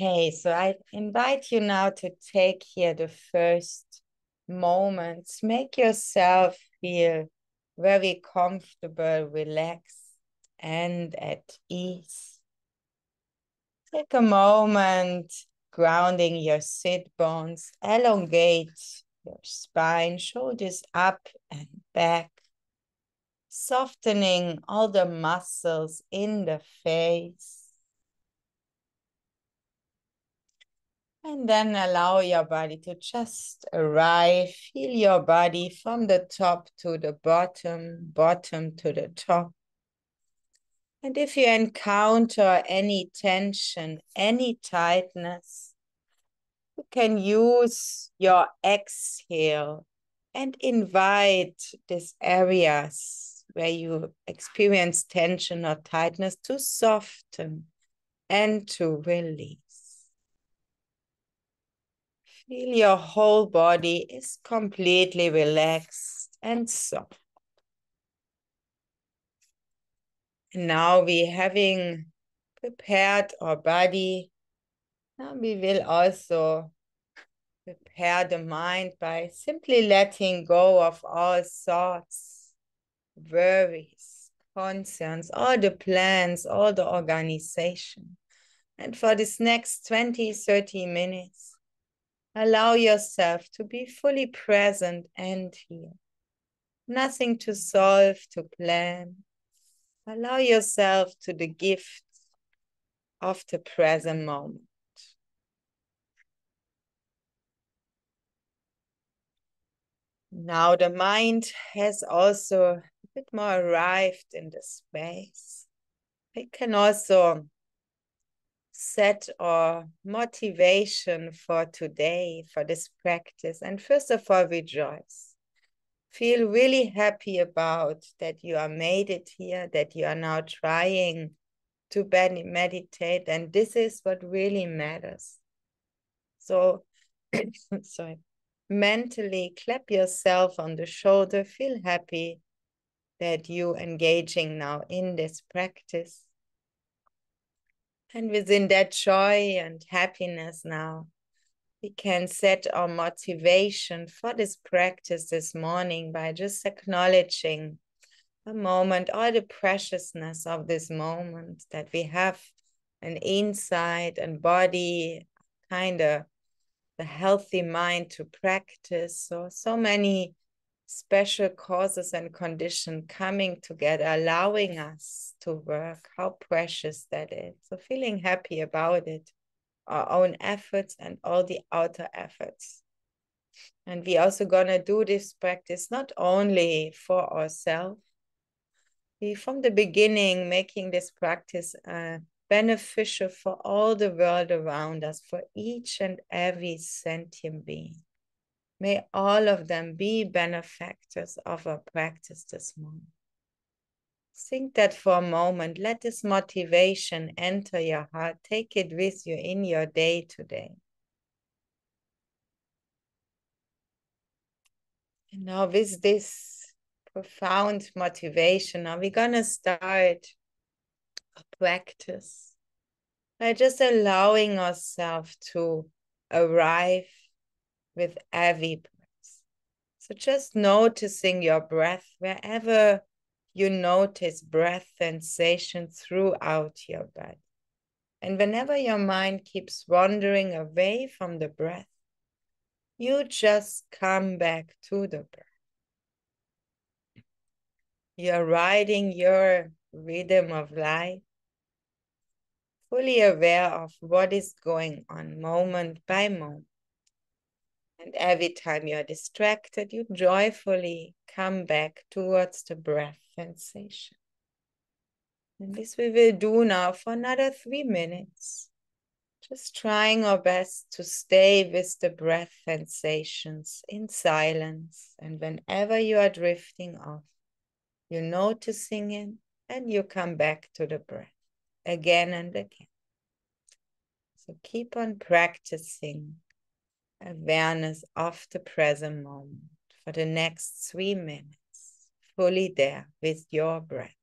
Okay, so I invite you now to take here the first moments. Make yourself feel very comfortable, relaxed, and at ease. Take a moment grounding your sit bones, elongate your spine, shoulders up and back, softening all the muscles in the face. And then allow your body to just arrive. Feel your body from the top to the bottom, bottom to the top. And if you encounter any tension, any tightness, you can use your exhale and invite these areas where you experience tension or tightness to soften and to release. Feel your whole body is completely relaxed and soft. And now we having prepared our body, now we will also prepare the mind by simply letting go of all thoughts, worries, concerns, all the plans, all the organization. And for this next 20, 30 minutes, allow yourself to be fully present and here. Nothing to solve, to plan, Allow yourself to the gift of the present moment. Now the mind has also a bit more arrived in the space. It can also set our motivation for today, for this practice, and first of all, rejoice. Feel really happy about that you are made it here, that you are now trying to meditate, and this is what really matters. So, sorry, mentally clap yourself on the shoulder, feel happy that you engaging now in this practice. And within that joy and happiness now, we can set our motivation for this practice this morning by just acknowledging a moment, all the preciousness of this moment that we have an insight and body, kind of the healthy mind to practice. So, so many special causes and condition coming together, allowing us to work. How precious that is. So, feeling happy about it our own efforts and all the outer efforts. And we also gonna do this practice not only for ourselves, we from the beginning making this practice uh, beneficial for all the world around us, for each and every sentient being. May all of them be benefactors of our practice this morning. Think that for a moment. Let this motivation enter your heart. Take it with you in your day today. And now, with this profound motivation, are we're going to start a practice by just allowing ourselves to arrive with every breath. So, just noticing your breath wherever you notice breath sensation throughout your body. And whenever your mind keeps wandering away from the breath, you just come back to the breath. You're riding your rhythm of life, fully aware of what is going on moment by moment. And every time you're distracted, you joyfully come back towards the breath sensation. And this we will do now for another three minutes. Just trying our best to stay with the breath sensations in silence. And whenever you are drifting off, you're noticing it and you come back to the breath again and again. So keep on practicing awareness of the present moment for the next three minutes fully there with your breath.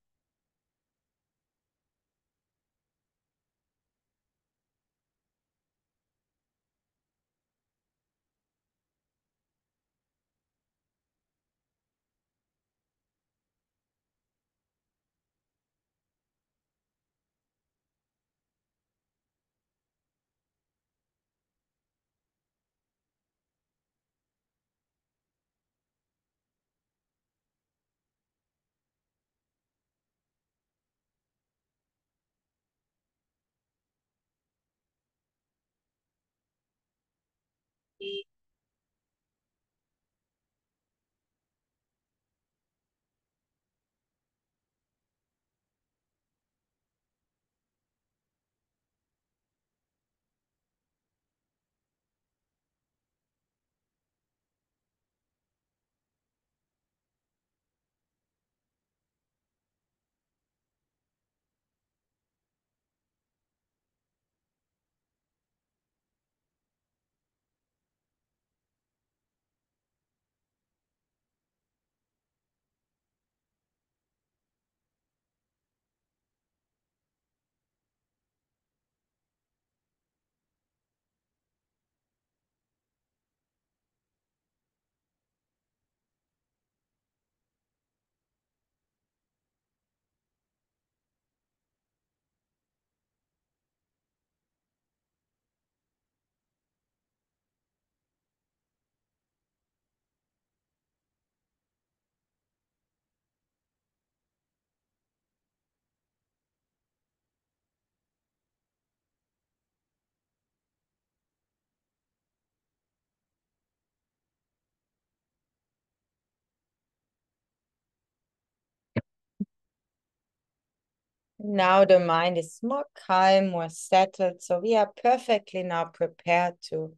Now the mind is more calm, more settled. So we are perfectly now prepared to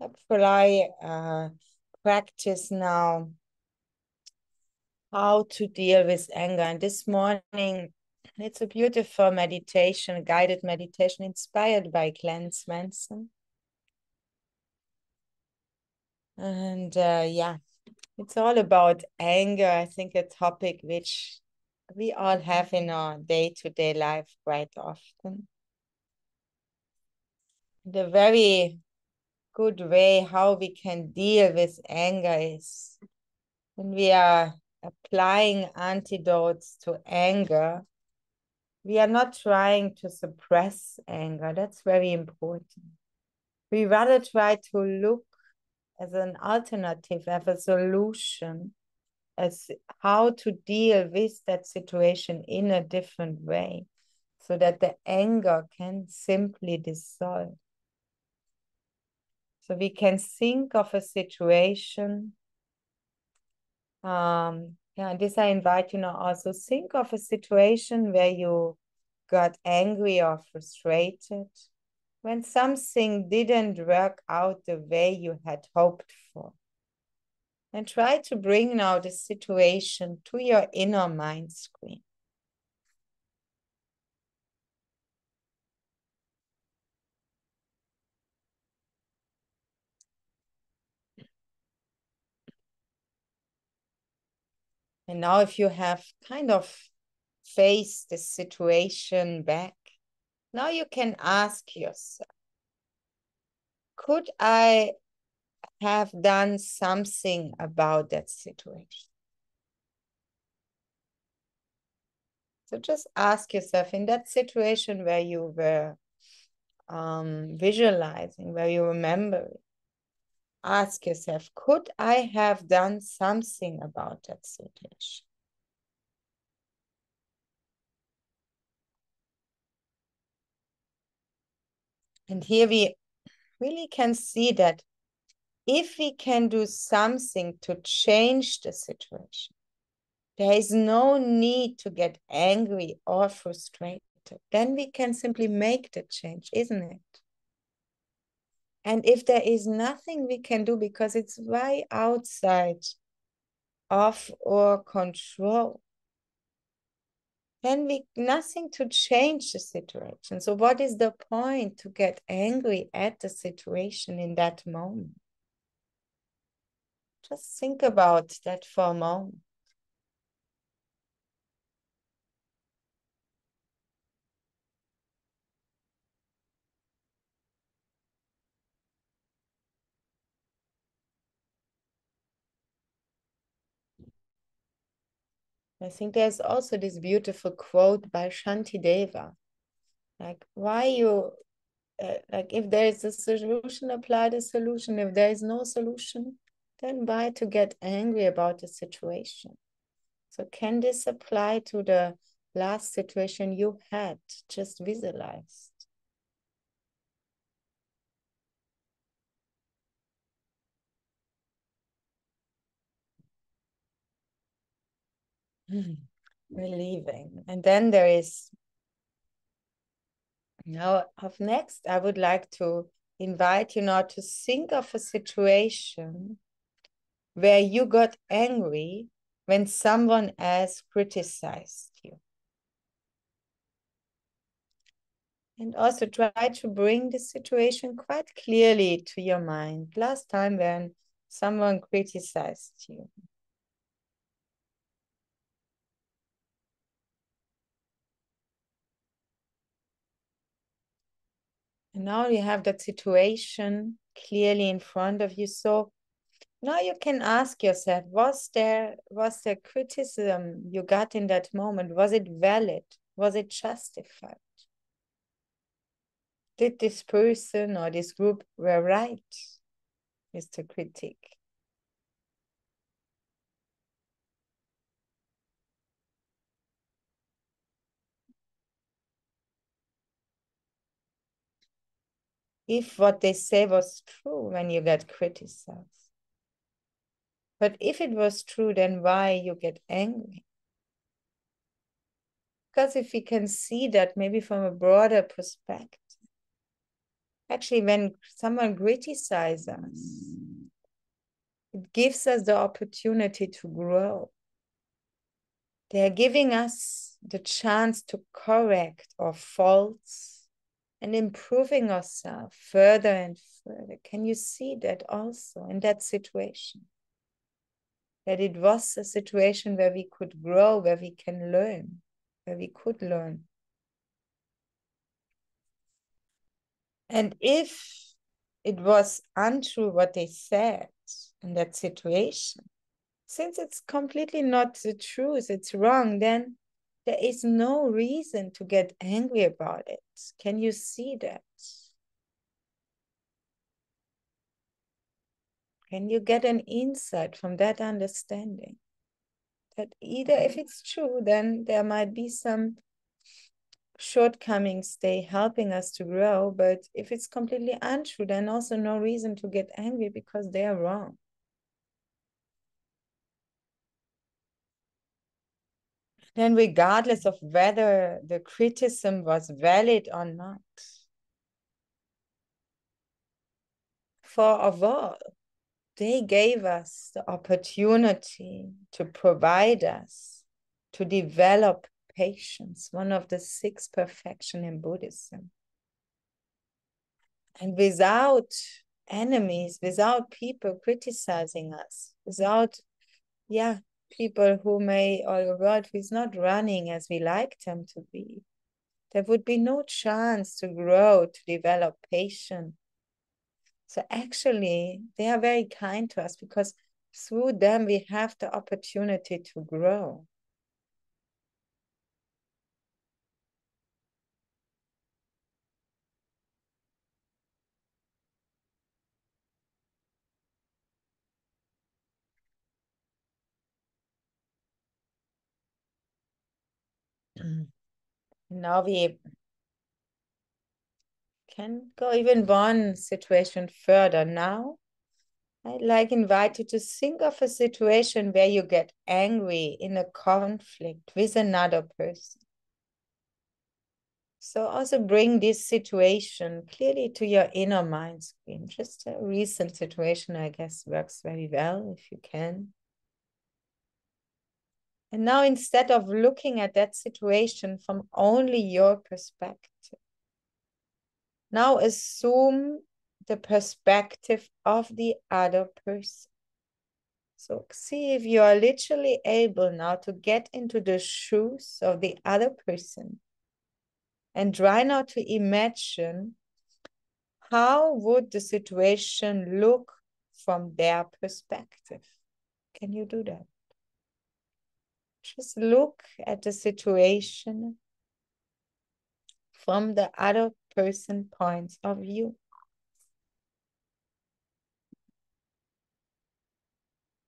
apply, uh, practice now how to deal with anger. And this morning, it's a beautiful meditation, guided meditation inspired by Glen Svensson. And uh, yeah, it's all about anger. I think a topic which we all have in our day-to-day -day life quite often. The very good way how we can deal with anger is when we are applying antidotes to anger, we are not trying to suppress anger. That's very important. We rather try to look as an alternative, as a solution, as how to deal with that situation in a different way so that the anger can simply dissolve. So we can think of a situation um, yeah, and this I invite you now also think of a situation where you got angry or frustrated when something didn't work out the way you had hoped for. And try to bring now the situation to your inner mind screen. And now, if you have kind of faced the situation back, now you can ask yourself could I have done something about that situation? So just ask yourself in that situation where you were um, visualizing, where you remember it, ask yourself, could I have done something about that situation? And here we really can see that if we can do something to change the situation, there is no need to get angry or frustrated. Then we can simply make the change, isn't it? And if there is nothing we can do because it's right outside of our control, then we nothing to change the situation. So what is the point to get angry at the situation in that moment? Just think about that for a moment. I think there's also this beautiful quote by Shantideva. Like, why you, uh, like, if there is a solution, apply the solution. If there is no solution, then why to get angry about the situation? So, can this apply to the last situation you had just visualized? Hmm, relieving. And then there is now of next, I would like to invite you now to think of a situation where you got angry when someone else criticized you. And also try to bring the situation quite clearly to your mind. Last time when someone criticized you. And now you have that situation clearly in front of you. So now you can ask yourself, was there was there criticism you got in that moment? Was it valid? Was it justified? Did this person or this group were right the critique? if what they say was true when you get criticized. But if it was true, then why you get angry? Because if we can see that maybe from a broader perspective, actually, when someone criticizes us, it gives us the opportunity to grow. They are giving us the chance to correct our faults and improving ourselves further and further. Can you see that also in that situation? That it was a situation where we could grow, where we can learn, where we could learn. And if it was untrue what they said in that situation, since it's completely not the truth, it's wrong, then there is no reason to get angry about it. Can you see that? Can you get an insight from that understanding? That either if mm-hmm. it's true, then there might be some shortcomings they helping us to grow. But if it's completely untrue, then also no reason to get angry because they are wrong. then regardless of whether the criticism was valid or not, for of all, they gave us the opportunity to provide us to develop patience, one of the six perfection in Buddhism. And without enemies, without people criticizing us, without, yeah, people who may, oh or a world who is not running as we like them to be, there would be no chance to grow, to develop patience. So actually, they are very kind to us because through them we have the opportunity to grow. Mm. now we can go even one situation further now. I'd like invite you to think of a situation where you get angry in a conflict with another person. So also bring this situation clearly to your inner mind screen. Just a recent situation, I guess, works very well if you can. And now, instead of looking at that situation from only your perspective, now assume the perspective of the other person. So see if you are literally able now to get into the shoes of the other person and try now to imagine how would the situation look from their perspective. Can you do that? Just look at the situation from the other person points of view.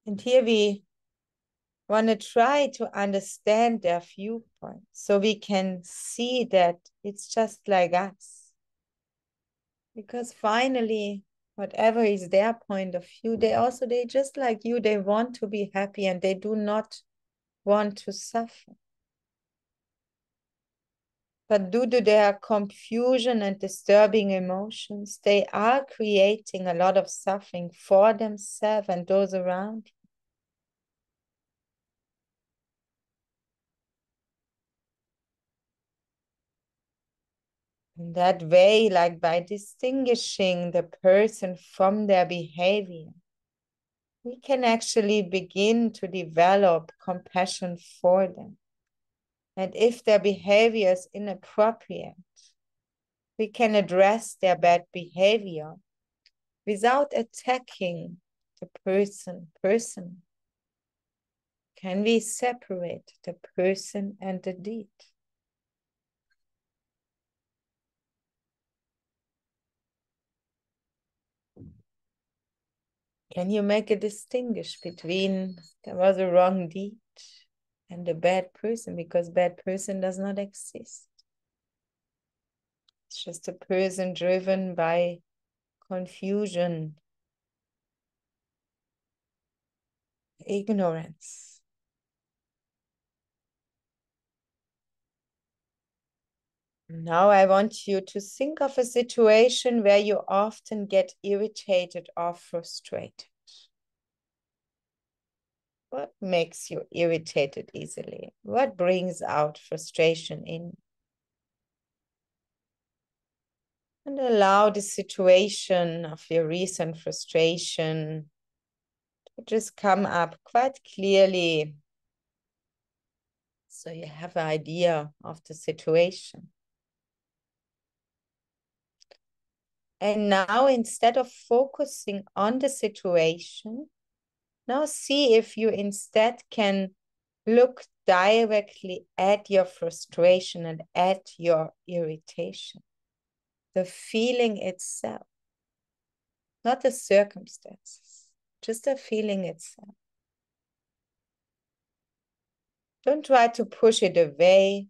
And here we want to try to understand their viewpoint so we can see that it's just like us. Because finally, whatever is their point of view, they also, they just like you, they want to be happy and they do not want to suffer. But due to their confusion and disturbing emotions, they are creating a lot of suffering for themselves and those around. In that way, like by distinguishing the person from their behavior, we can actually begin to develop compassion for them. And if their behavior is inappropriate, we can address their bad behavior without attacking the person person. Can we separate the person and the deed? Can you make a distinguish between there was a wrong deed and a bad person because bad person does not exist. It's just a person driven by confusion, ignorance. Now I want you to think of a situation where you often get irritated or frustrated. What makes you irritated easily? What brings out frustration in? And allow the situation of your recent frustration to just come up quite clearly so you have an idea of the situation. And now, instead of focusing on the situation, now see if you instead can look directly at your frustration and at your irritation, the feeling itself, not the circumstances, just the feeling itself. Don't try to push it away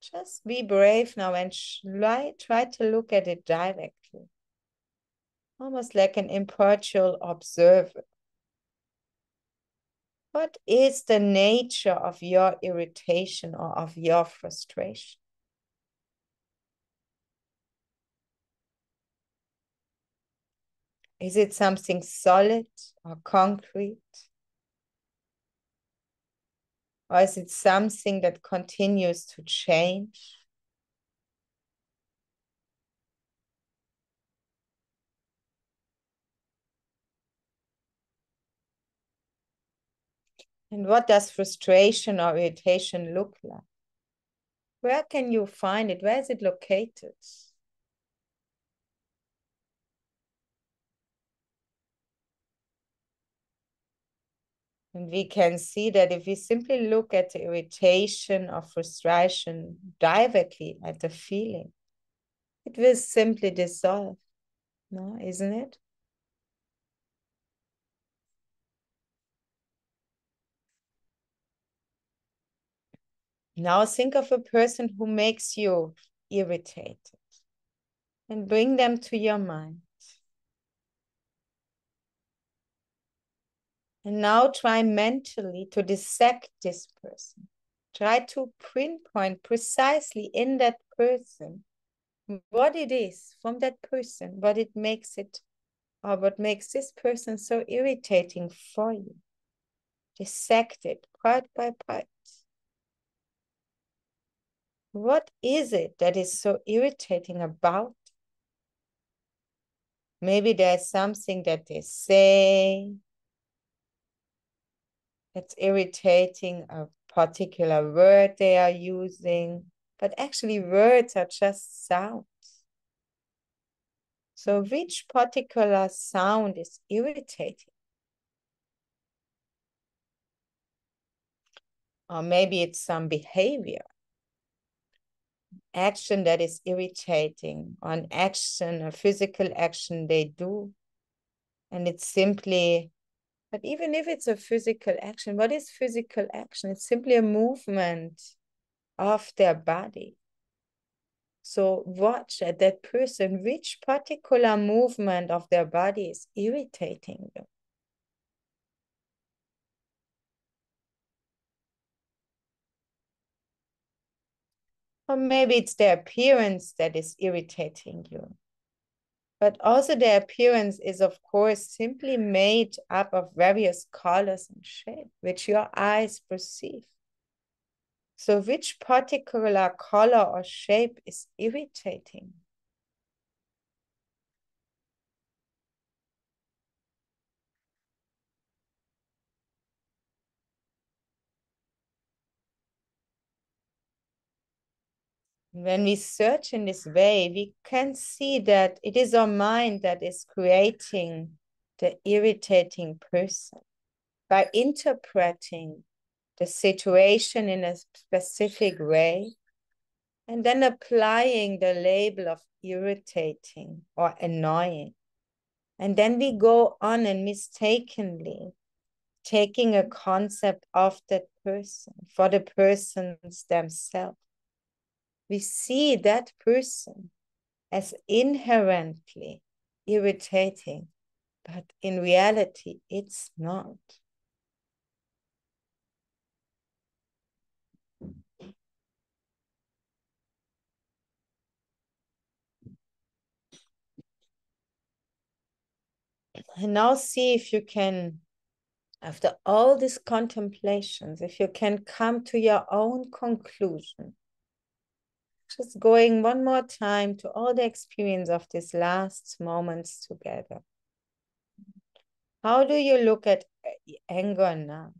just be brave now and try, try to look at it directly, almost like an impartial observer. What is the nature of your irritation or of your frustration? Is it something solid or concrete? Or is it something that continues to change? And what does frustration or irritation look like? Where can you find it? Where is it located? And we can see that if we simply look at the irritation or frustration directly at the feeling, it will simply dissolve. No, isn't it? Now think of a person who makes you irritated and bring them to your mind. And now try mentally to dissect this person. Try to pinpoint precisely in that person what it is from that person, what it makes it, or what makes this person so irritating for you. Dissect it part by part. What is it that is so irritating about? Maybe there's something that they say, it's irritating a particular word they are using, but actually words are just sounds. So which particular sound is irritating? Or maybe it's some behavior, action that is irritating, or an action, a physical action they do. And it's simply but even if it's a physical action, what is physical action? It's simply a movement of their body. So watch at that person, which particular movement of their body is irritating you. Or maybe it's their appearance that is irritating you. But also their appearance is, of course, simply made up of various colors and shapes, which your eyes perceive. So which particular color or shape is irritating? When we search in this way, we can see that it is our mind that is creating the irritating person by interpreting the situation in a specific way and then applying the label of irritating or annoying. And then we go on and mistakenly taking a concept of that person for the persons themselves we see that person as inherently irritating, but in reality, it's not. And now see if you can, after all these contemplations, if you can come to your own conclusion just going one more time to all the experience of these last moments together. How do you look at eh, anger now?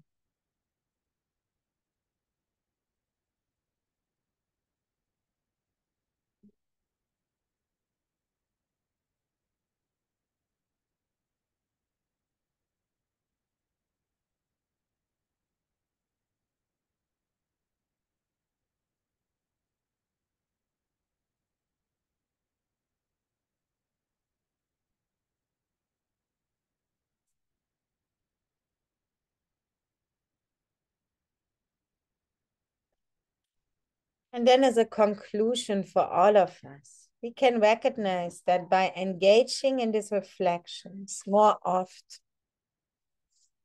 And then, as a conclusion for all of us, we can recognize that by engaging in these reflections more often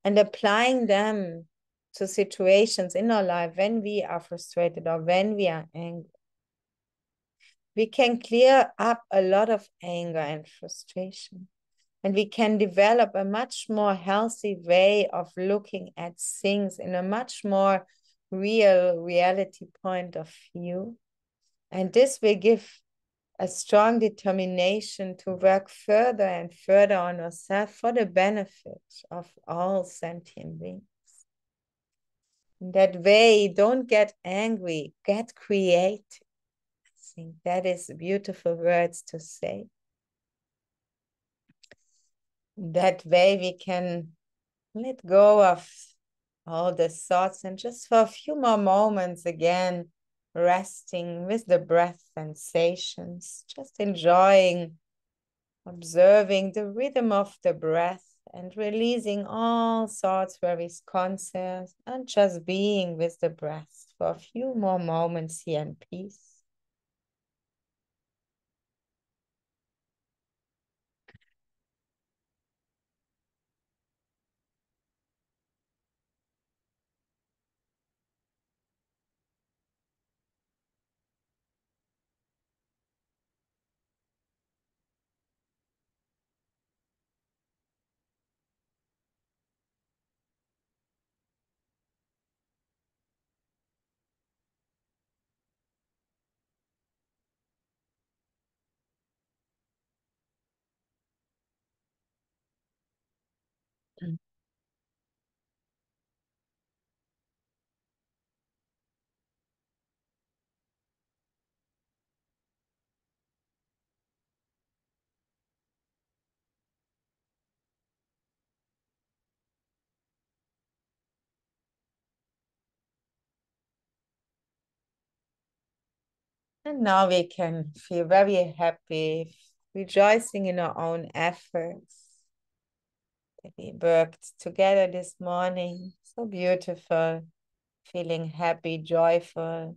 and applying them to situations in our life when we are frustrated or when we are angry, we can clear up a lot of anger and frustration. And we can develop a much more healthy way of looking at things in a much more real reality point of view. And this will give a strong determination to work further and further on ourselves for the benefit of all sentient beings. In that way, don't get angry, get creative. I think that is beautiful words to say. That way, we can let go of all the thoughts and just for a few more moments again, resting with the breath sensations, just enjoying, observing the rhythm of the breath and releasing all thoughts very conscious and just being with the breath for a few more moments here in peace. And now we can feel very happy, rejoicing in our own efforts. That we worked together this morning. So beautiful. Feeling happy, joyful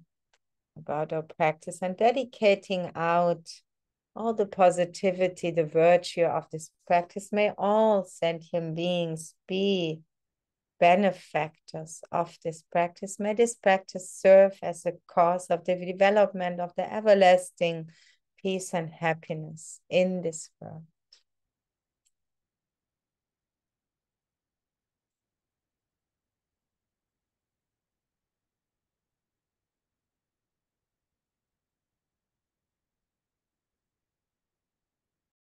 about our practice and dedicating out all the positivity, the virtue of this practice. May all sentient beings be benefactors of this practice. May this practice serve as a cause of the development of the everlasting peace and happiness in this world.